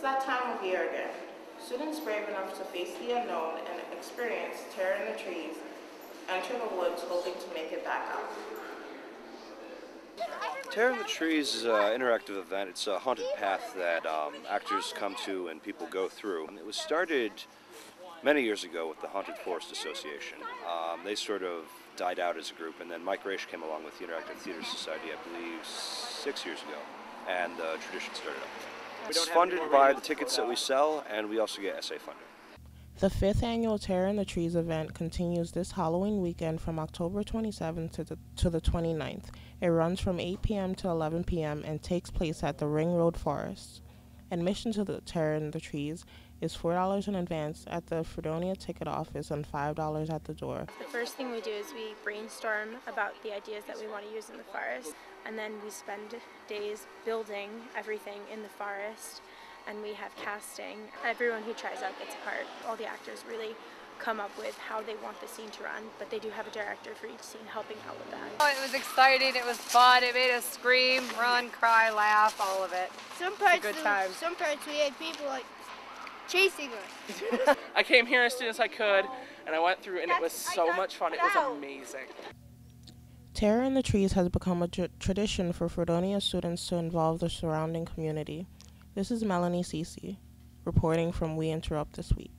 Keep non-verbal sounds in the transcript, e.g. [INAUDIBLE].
It's that time of year again. Students brave enough to face the unknown and experience terror in the trees enter the woods hoping to make it back out. Terror in the Trees is an interactive event. It's a haunted path that um, actors come to and people go through. It was started many years ago with the Haunted Forest Association. Um, they sort of died out as a group, and then Mike Raish came along with the Interactive Theater Society, I believe, six years ago, and the tradition started up. It's funded by the tickets that we sell, and we also get SA funding. The fifth annual Terror in the Trees event continues this Halloween weekend from October 27th to the, to the 29th. It runs from 8 p.m. to 11 p.m. and takes place at the Ring Road Forest. Admission to the Terror in the Trees is $4 in advance at the Fredonia ticket office and $5 at the door. The first thing we do is we brainstorm about the ideas that we want to use in the forest, and then we spend days building everything in the forest and we have casting. Everyone who tries out gets a part. All the actors really come up with how they want the scene to run, but they do have a director for each scene helping out with that. Oh, it was exciting, it was fun, it made us scream, run, cry, laugh, all of it. Some parts, good time. some parts we had people like chasing us. [LAUGHS] I came here as soon as I could, and I went through, and it was so much fun. It was out. amazing. Terror in the Trees has become a tr- tradition for Fredonia students to involve the surrounding community. This is Melanie Cece, reporting from We Interrupt This Week.